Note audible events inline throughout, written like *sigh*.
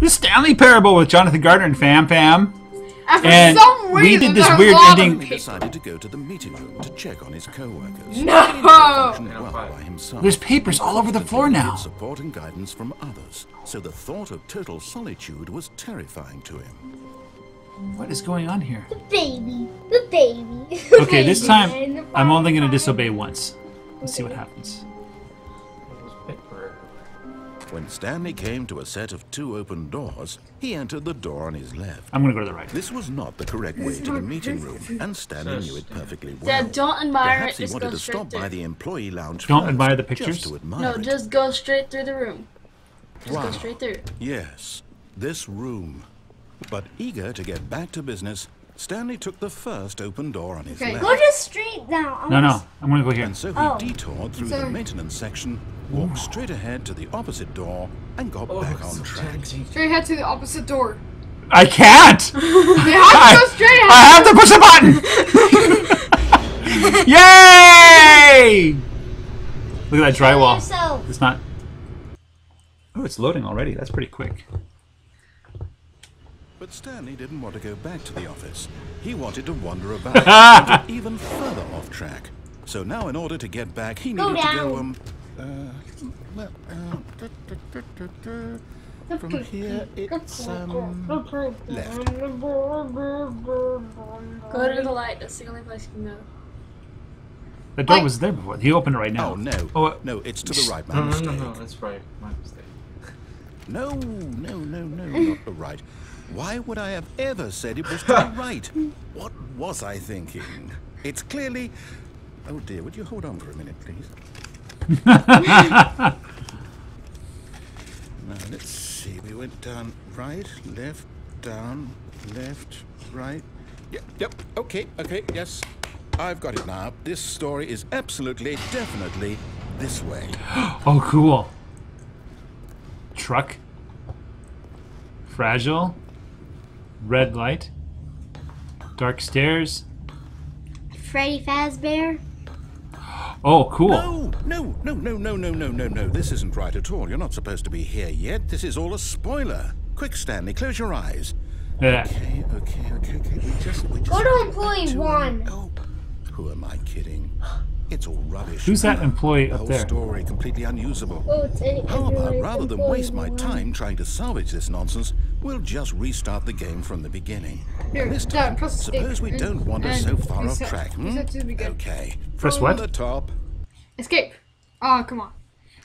The Stanley Parable with Jonathan Gardner and Fam Fam. And And some we did this weird a lot of ending- He decided to go to the meeting room to check on his co-workers. No! He did not function well by himself. There's papers all over the floor now. Support and guidance from others. So the thought of total solitude was terrifying to him. What is going on here? The baby. The baby. Okay, this *laughs* time I'm only going to disobey once. Let's see what happens. When Stanley came to a set of two open doors, he entered the door on his left. I'm going to go to the right. This was not the correct way to the meeting room, and Stanley knew it perfectly well. Dad, don't admire Perhaps it. he wanted go to stop through. by the employee lounge Don't first, admire the just pictures? to admire No, it. just go straight through the room. Just Wow. go straight through. Yes, this room. But eager to get back to business, Stanley took the first open door on his Okay. left. Go just straight now. I No, no. I'm going to go here. And so he Oh. detoured through the maintenance section, walked straight ahead to the opposite door, and got oh, back on track. Straight ahead to the opposite door. I can't! *laughs* You have to go straight ahead. I have to push a button! *laughs* *laughs* Yay! Look at that drywall. yourself. It's not. Oh, it's loading already. That's pretty quick. But Stanley didn't want to go back to the office. He wanted to wander about, *laughs* and get even further off track. So now, in order to get back, he Go needed to go, down. um, uh, well, uh, duh, duh, duh, duh, duh. from here, it's, um, left. Go to the light. That's the only place you can go. The door Like- was there before. He opened it right now. Oh, no. Oh, uh, no, it's to the right, my No, no, no, no, that's right. My mistake. No, *laughs* no, no, no, not the right. Why would I have ever said it was to the *laughs* right? What was I thinking? It's clearly. Oh dear, would you hold on for a minute, please? *laughs* now, let's see. We went down right, left, down, left, right. Yep, yep, okay, okay, yes. I've got it now. This story is absolutely, definitely this way. *gasps* Oh, cool. Truck. Fragile. Red light. Dark stairs. Freddy Fazbear. Oh, cool. No, no, no, no, no, no, no, no, no. This isn't right at all. You're not supposed to be here yet. This is all a spoiler. Quick, Stanley, close your eyes. Yeah. Okay, okay, okay, okay. We just, we just. Go to have employee one. Oh, who am I kidding? *gasps* *gasps* *gasps* It's all rubbish. Who's that employee The up whole there? story completely unusable. Oh, it's any, How about rather than waste my time trying to salvage this nonsense, we'll just restart the game from the beginning. Here, And this Dad, time, press escape suppose we don't wander so far off track. Hmm? reset to the beginning. Okay. Press From what? the top. Escape. Oh, come on.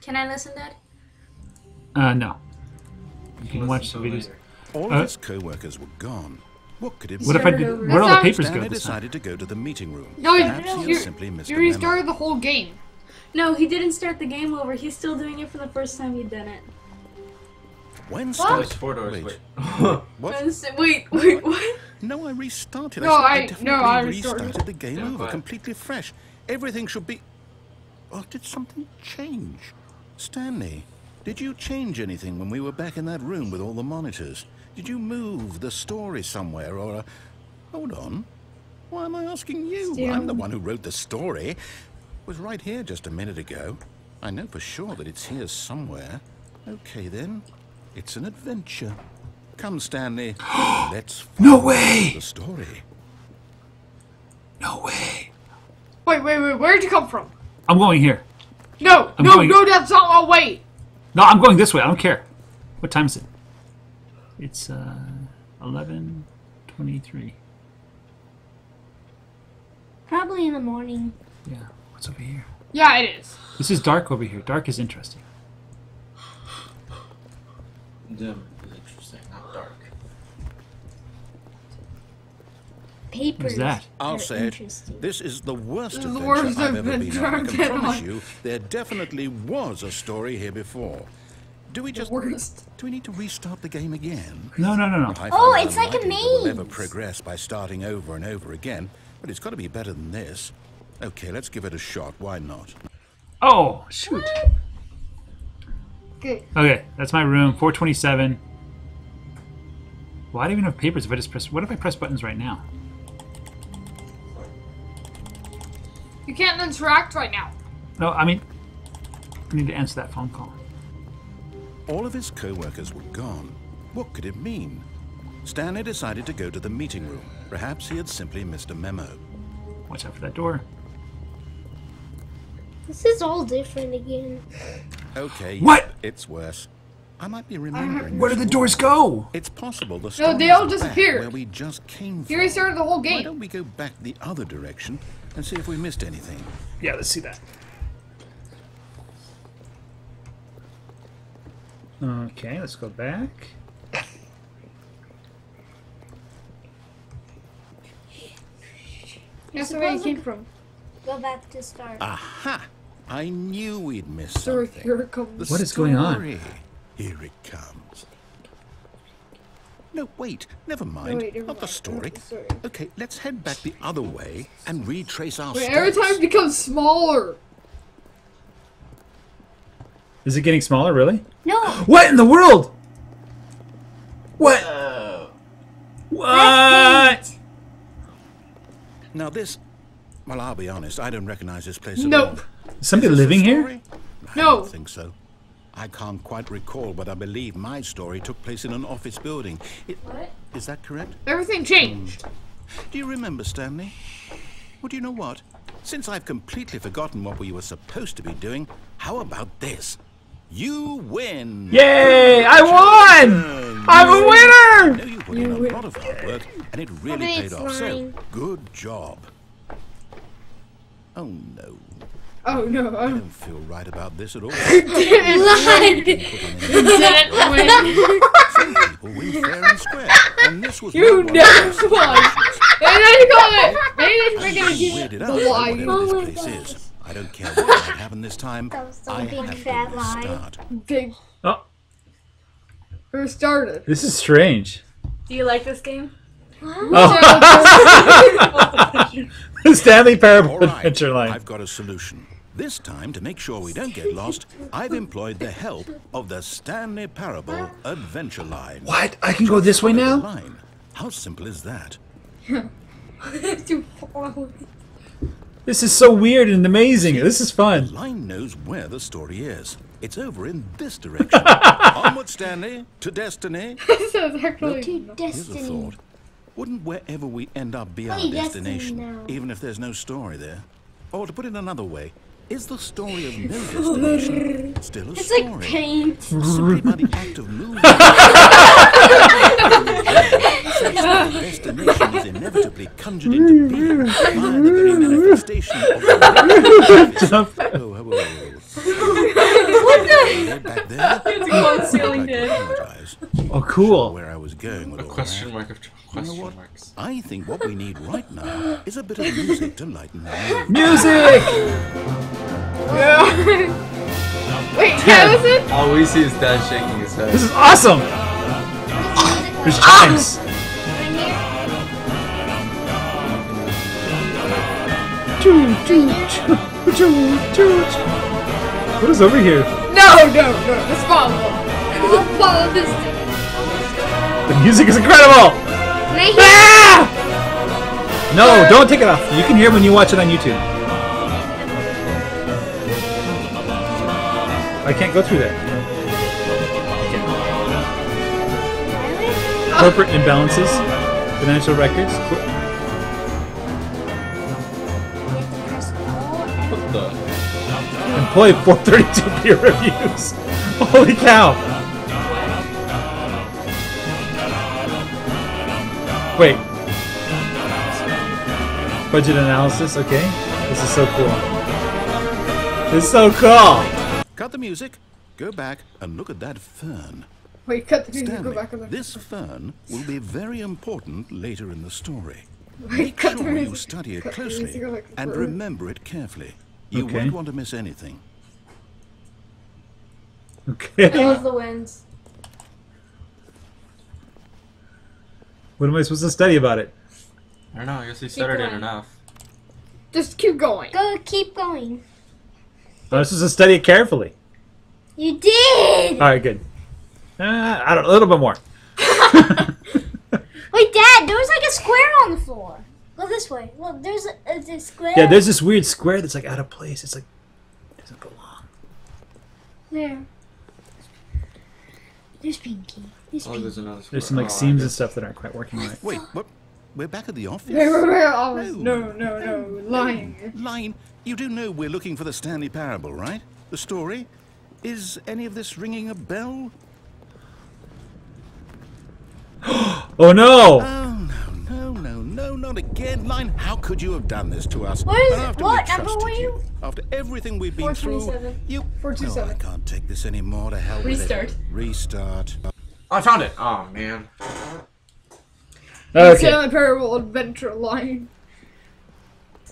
Can I listen, Dad? Uh, no. You can Listen watch the videos. later. All Uh, of his co-workers were gone. What could it be? What if I did? over. Where'd all the papers go decided to go to the meeting room. No, you, he you, simply missed you restarted the whole game. No, he didn't start the game over. He's still doing it from the first time he done it. When Oh, Stanley... four doors. *laughs* Wait. Wait. What? Honest- Wait, wait, what? No, I restarted. No, I, said I- no, I restarted. restarted. the game Yeah, over, but- completely fresh. Everything should be. Oh, did something change? Stanley, did you change anything when we were back in that room with all the monitors? Did you move the story somewhere, or? Uh... Hold on. Why am I asking you? Still- I'm the one who wrote the story. It was right here just a minute ago. I know for sure that it's here somewhere. Okay then, it's an adventure. Come, Stanley. *gasps* Let's No way! the story. No way. Wait, wait, wait. Where'd you come from? I'm going here. No, I'm no, going- no, that's not. Oh, wait. No, I'm going this way. I don't care. What time is it? It's uh, 11:23. Probably in the morning. Yeah. What's over here? Yeah, it is. This is dark over here. Dark is interesting. Dim is interesting, not dark. Papers. What's that? I'll are say it. This is the worst This the adventure worst I've ever been on. I can promise you, there definitely was a story here before. Do we just worst. do we need to restart the game again? No, no, no, no. I Oh, it's like a maze. We'll never progress by starting over and over again, but it's got to be better than this. Okay, let's give it a shot. Why not? Oh, shoot. Good. Okay, that's my room. 427. Why do I even have papers if I just press? What if I press buttons right now? You can't interact right now. No, I mean, I need to answer that phone call. All of his co-workers were gone. What could it mean? Stanley decided to go to the meeting room. Perhaps he had simply missed a memo. Watch out for that door. This is all different again. Okay. What? It's worse. I might be uh, remembering. Where this did the doors go? It's possible the No, they all is disappeared. Where we just came He from. restarted the whole game. Why don't we go back the other direction and see if we missed anything? Yeah, let's see that. Okay, let's go back. That's the way he came from. Go back to start. Aha! I knew we'd missed So something. here it comes. The What is going on? story. Here it comes. No, wait. Never mind. wait, never Not the mind. story. Not the story. Okay, let's head back the other way and retrace our Wait, steps. every time it becomes smaller. Is it getting smaller, really? No, What in the world? What? What? Now this, well, I'll be honest. I don't recognize this place at Nope. all. Is somebody living here? story? I No. don't think so. I can't quite recall, but I believe my story took place in an office building. It, What? is that correct? Everything changed. Hmm. Do you remember, Stanley? Well, do you know what? Since I've completely forgotten what we were supposed to be doing, how about this? You win! Yay! I won! I'm a winner! know you put in a lot of hard work, and it really paid off. So, good job. Oh no, Oh no, I I don't don't feel right about this at all. *laughs* *laughs* didn't win. Some people win fair and square, and this was You not one of never those won. situations. They didn't call it. They didn't I'm it weirded the out by lie. Oh my this place gosh. is. I don't care what might happen this time. That was some I big have fat to lie. restart. Big Oh, restarted. this is strange. Do you like this game? The oh. *laughs* *laughs* Stanley Parable All right, Adventure Line. I've got a solution. This time, to make sure we don't get lost, I've employed the help of the Stanley Parable Adventure Line. What? I can go this way now? line. How simple is that? *laughs* Too far. This is so weird and amazing. This is fun. Line knows where the story is. It's over in this direction. *laughs* Onward, Stanley, to destiny. This is actually. to Here's a destiny. thought. Wouldn't wherever we end up be our Hey, destiny destination, even if there's no story there? Or to put it another way, is the story of no *laughs* destination still a story. It's like paint. Simply by the act of *laughs* moving. Such that destination is inevitably conjured into being by the very manifestation of the Oh, *laughs* oh, oh, oh. What the? Back there? It's a close I'd ceiling like to did. apologize. Oh, cool. Where I was going with A all question that. mark of question what? marks. I think what we need right now is a bit of music to lighten the mood. Music! *laughs* Wait, Harrison? All we see is Dad shaking his head. This is awesome! *laughs* There's chimes. Choo, What is over here? No, no, no. Just follow. Just follow this. The music is incredible! Ah! No, don't take it off. You can hear when you watch it on YouTube. I can't go through that. Corporate imbalances, financial records. Cor- What the? Employee 432 *laughs* peer reviews. Holy cow! Wait. Budget analysis. Okay, this is so cool. This is so cool. Cut the music, go back, and look at that fern. Wait, cut the music. Go Stanley, back on the. this fern will be very important later in the story. Wait, Make cut the sure you study it Cut closely music, and remember it carefully. You Okay. won't want to miss anything. Okay. Those the wins. What am I supposed to study about it? I don't know. I guess he stuttered in enough. Just keep going. Go, keep going. I'm supposed to study it carefully. You did. All right, good. Uh, I don't. A little bit more. *laughs* *laughs* Wait, Dad. There was like a square on the floor. Go this way. Look, there's a, a, a square. Yeah, there's this weird square that's like out of place. It's like doesn't belong. There. There's Pinky. There's Oh, Pinky. there's another. square. There's some like oh, seams and stuff that aren't quite working right. Wait, what? We're back at the office? Wait, wait, wait, I was, No. no, no, no, lying. Line, you do know we're looking for the Stanley Parable, right? The story? Is any of this ringing a bell? *gasps* Oh no! Oh, no, no, no, no, not again. Line, how could you have done this to us? What is And after What we trusted were you? After everything we've been through, 427. you... 427. Oh, I can't take this anymore. To hell with Restart. it. Restart. I found it. Oh man. Okay. Stanley Parable Adventure line.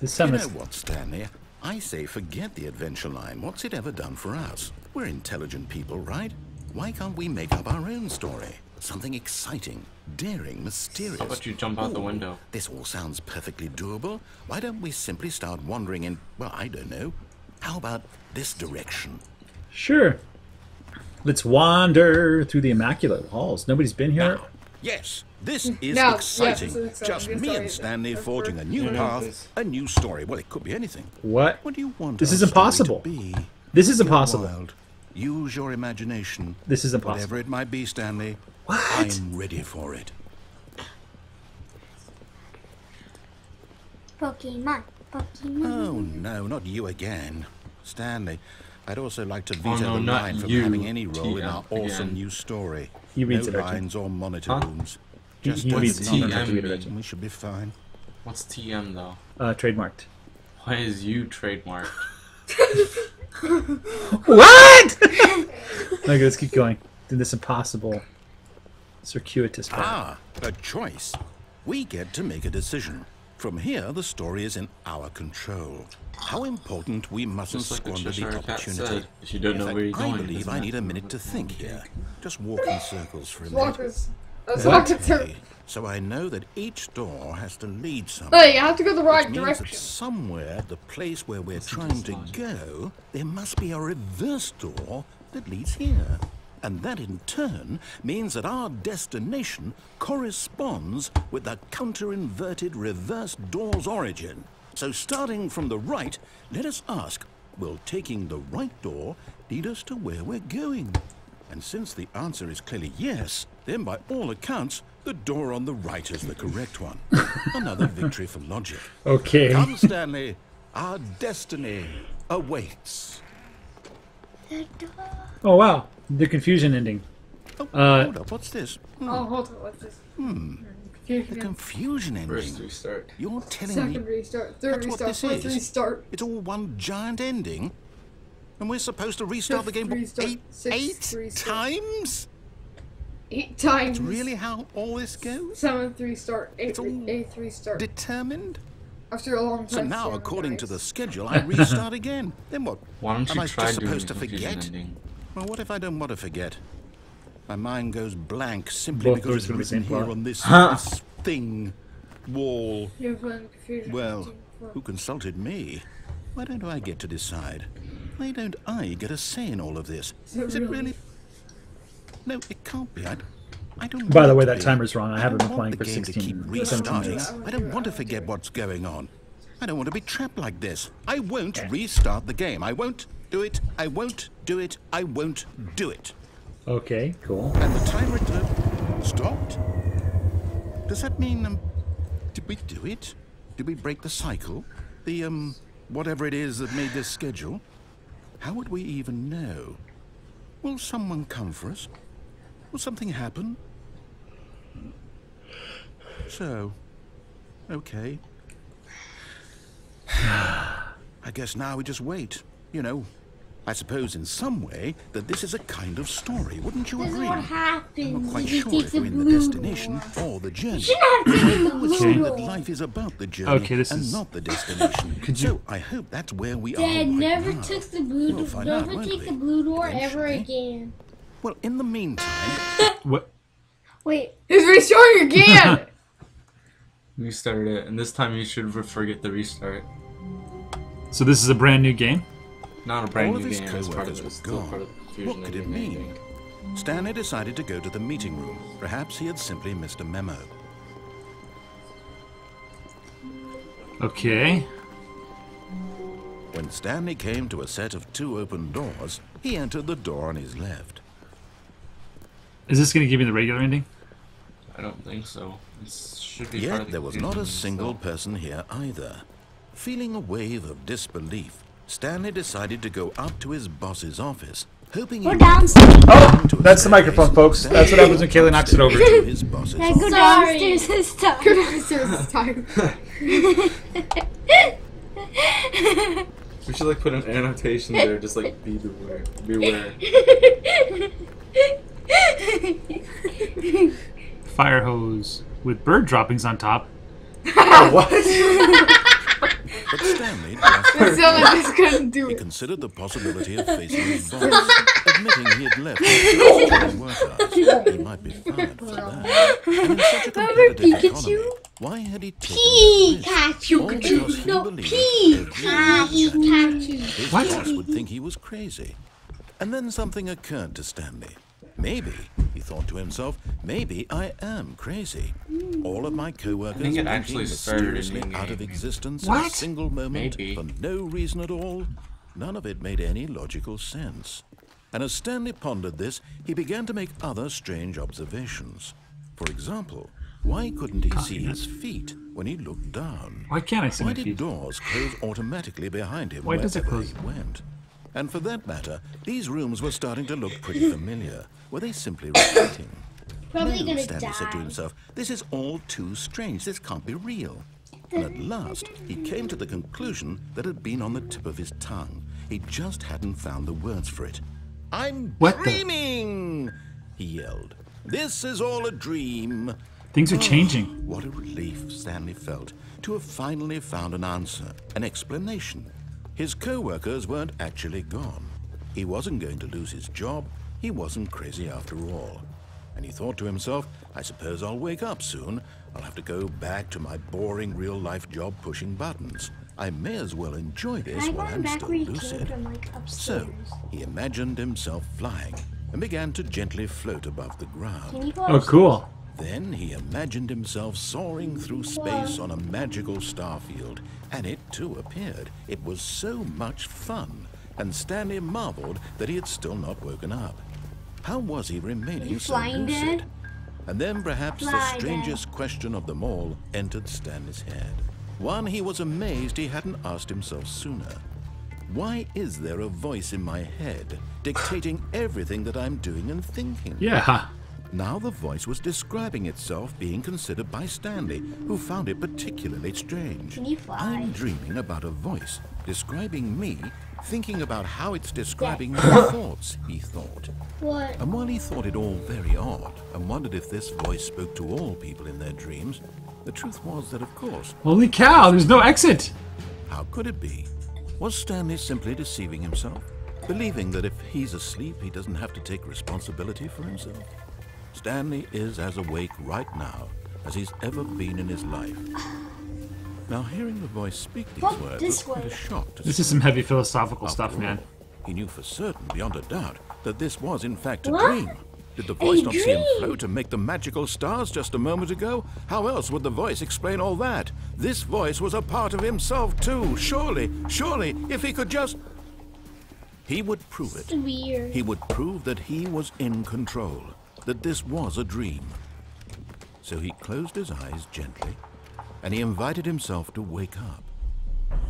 This time You know what, Stanley? I say forget the adventure line. What's it ever done for us? We're intelligent people, right? Why can't we make up our own story? Something exciting, daring, mysterious. How about you jump out the window? This all sounds perfectly doable. Why don't we simply start wandering in, well, I don't know. How about this direction? sure. Let's wander through the immaculate halls. Nobody's been here. Now, yes, this is Now, yes, exciting. this is exciting. Just me and Stanley that's forging a new Yeah, path, this- a new story. Well, it could be anything. What? What do you want This is impossible. be? This is Go impossible. wild. Use your imagination. This is impossible. Whatever it might be, Stanley. What? I'm ready for it. Pokemon. Pokemon. Oh no, not you again, Stanley. I'd also like to veto no, the line from you, having any role in our awesome again. new story. He no it, lines or monitor Huh? rooms. Just he one reads. TM another, mean? and we should be fine. What's TM though? Uh, trademarked. Why is you trademarked? *laughs* What? *laughs* okay, let's keep going. Do this impossible, circuitous path. Ah, a choice. We get to make a decision. From here, the story is in our control. How important we mustn't like squander the Cheshire opportunity. if you don't In know fact, where you're I going, it believe I need a minute to think here. Just walk in circles for a minute. us. Let's walk it through. Okay, so I know that each door has to lead somewhere. Hey, you have to go the right Which means that somewhere, the place where we're Listen to trying to go, there must be a reverse door that leads here. And that in turn means that our destination corresponds with the counter-inverted reverse door's origin. So starting from the right, let us ask, will taking the right door lead us to where we're going? And since the answer is clearly yes, then by all accounts, the door on the right is the correct one. *laughs* Another victory for logic. Okay. Come, Stanley. Our destiny awaits. Oh wow, the confusion ending. Oh, Uh, hold up. What's this? Hmm, Oh, hold on. What's this? Hmm. the Confusion. confusion First ending. restart. You're telling Second me restart. Third That's what this Fourth is. restart. it's all one giant ending? And we're supposed to restart the game restart, eight, sixth eight restart. times? Eight times. That's really how all this goes? Seventh restart. Eighth, It's all re- eighth restart. Determined? After a long time. So now, Seven according to the schedule, I *laughs* restart again. Then what? Why don't Am you I just supposed to forget? ending? Well, what if I don't want to forget? My mind goes blank simply Both because doors it's gonna written here plot. on this, Huh. this *laughs* thing, wall. You're playing confusion. Well, who consulted me? Why don't I get to decide? Why don't I get a say in all of this? Is it Is it really? really? No, it can't be. I, I don't. By the way, that timer's wrong. I haven't don't been playing for 16, keep 17 restarting. minutes. I don't want to forget what's going on. I don't want to be trapped like this. I won't restart the game. I won't do it. I won't do it. I won't do it. Okay, cool. And the timer stopped? Does that mean, um, did we do it? Did we break the cycle? The, um, whatever it is that made this schedule? How would we even know? Will someone come for us? Will something happen? So, okay. *sighs* I guess now we just wait. You know, I suppose in some way that this is a kind of story, wouldn't you This is agree? what I'm not quite sure take if the we're in the destination door. or the journey. You shouldn't have to the *clears throat* I would blue say that life is about the journey Okay, this and is- not the destination. *laughs* Could so I hope that's where we are. Dad right never now. took the blue We'll door. find out, Never take we? the blue door ever again. Well, in the meantime, *laughs* What? Wait, He's restarting again! You started it, and this time you should forget the restart. So this is a brand new game? Not a brand all new game. It's part of were the, still gone. part of the What could it mean? Stanley decided to go to the meeting room. Perhaps he had simply missed a memo. Okay. When Stanley came to a set of two open doors, he entered the door on his left. Is this gonna give me the regular ending? I think so. It should be Yet the there was not a single still. person here either. Feeling a wave of disbelief, Stanley decided to go up to his boss's office, hoping he Go would downstairs. Oh, that's the microphone, folks. That's what happens when Kaylee knocks it over. to his boss's I go office. Sorry. downstairs this time. Go downstairs this time. We should like put an annotation there, just like be beware. Beware. *laughs* Fire hose with bird droppings on top. Oh, *laughs* what? But Stanley just Zilla just couldn't do it. He considered the possibility of *laughs* facing his boss, admitting he had left the workhouse. He might be fired for that. And in such a competitive economy, why had he taken that risk? Or because he No, Pikachu. every word ah, he said. His boss would think he was crazy. And then something occurred to Stanley. Maybe, he thought to himself, maybe I am crazy. All of my co-workers think it actually mysteriously the out of game. existence in a single moment Maybe. for no reason at all. None of it made any logical sense. And as Stanley pondered this, he began to make other strange observations. For example, why couldn't he see his feet when he looked down? Why can't I see Why did feet? doors close automatically behind him Why does it close? he went? And for that matter, these rooms were starting to look pretty *laughs* familiar. Were they simply repeating? Probably No, gonna Stanley said to himself, this is all too strange. This can't be real. And at last, he came to the conclusion that had been on the tip of his tongue. He just hadn't found the words for it. I'm What the- dreaming! He yelled. This is all a dream. Things are ah, changing. What a relief Stanley felt to have finally found an answer, an explanation. His co-workers weren't actually gone. He wasn't going to lose his job. He wasn't crazy after all. And he thought to himself, I suppose I'll wake up soon. I'll have to go back to my boring real-life job pushing buttons. I may as well enjoy this I while I'm still where you came lucid. from, like So, he imagined himself flying and began to gently float above the ground. Can you go Oh, upstairs? cool. Then he imagined himself soaring through space on a magical starfield, and it too appeared. It was so much fun, and Stanley marveled that he had still not woken up. How was he remaining you so lucid? And then perhaps Fly, the Dad. strangest question of them all entered Stanley's head. One he was amazed he hadn't asked himself sooner. Why is there a voice in my head dictating everything that I'm doing and thinking? Yeah. Now the voice was describing itself being considered by Stanley, who found it particularly strange. Can you fly? I'm dreaming about a voice describing me, thinking about how it's describing *laughs* my thoughts, he thought. What? And while he thought it all very odd, and wondered if this voice spoke to all people in their dreams, the truth was that, of course, Holy cow, there's no exit. how could it be? Was Stanley simply deceiving himself? Believing that if he's asleep, he doesn't have to take responsibility for himself? Stanley is as awake right now as he's ever been in his life. Now, hearing the voice speak these Look words this was quite a shock to This is some heavy philosophical After stuff, all, man. He knew for certain, beyond a doubt, that this was in fact a What? dream. Did the voice not see him dream. float and make the magical stars just a moment ago? How else would the voice explain all that? This voice was a part of himself too. Surely, surely, if he could just... He would prove it. Weird. He would prove that he was in control, that this was a dream. So he closed his eyes gently, and he invited himself to wake up.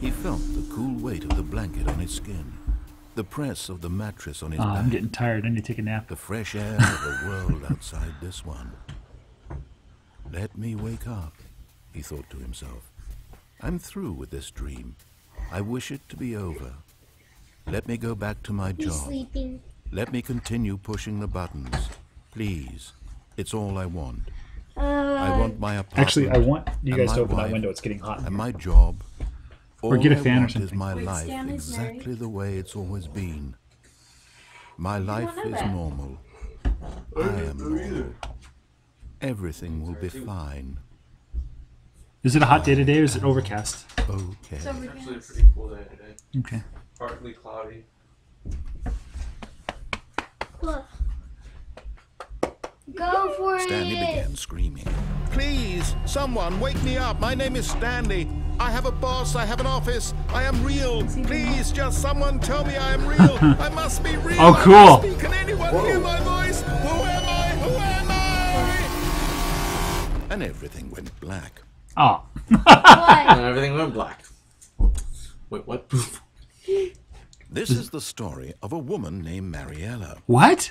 He felt the cool weight of the blanket on his skin, the press of the mattress on his Oh, back, I'm getting tired. I need to take a nap. the fresh air of the world outside this one. Let me wake up, he thought to himself. I'm through with this dream. I wish it to be over. Let me go back to my He's job. sleeping. Let me continue pushing the buttons. Please. It's all I want. Uh, I want my apartment. Actually, I want you guys to open that window. It's getting hot. And my job. All Or get a I fan or want is something. my Wait, life Stanley's exactly the way it's always been. My life is that. normal. I am normal. Everything will be fine. Is it a hot day today or is it overcast? Okay. It's Actually, a pretty cool day today. Okay. Partly cloudy. look. Go for Stanley it. began screaming. Please, someone, wake me up. My name is Stanley. I have a boss. I have an office. I am real. Please, just someone tell me I am real. *laughs* I must be real. Oh, cool. Can anyone hear my voice? Who am I? Who am I? and everything went black. Ah. Oh. Why? *laughs* And everything went black. Wait, what? *laughs* This is the story of a woman named Mariella. what?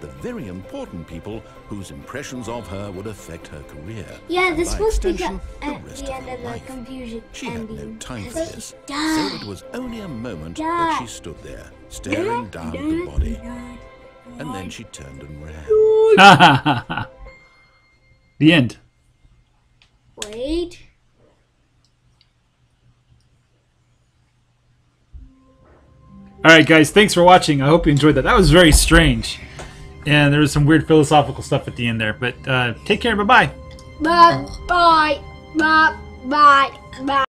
The very important people whose impressions of her would affect her career. Yeah, this was supposed to be the, the at rest the of end her of the life. confusion She had no time for this, so it was only a moment Died. that she stood there, staring down at the body, and then she turned and ran. *laughs* the end. Wait. All right, guys. Thanks for watching. I hope you enjoyed that. That was very strange, and there was some weird philosophical stuff at the end there. But uh, take care. Bye bye. Bye. Bye. Bye. Bye. Bye.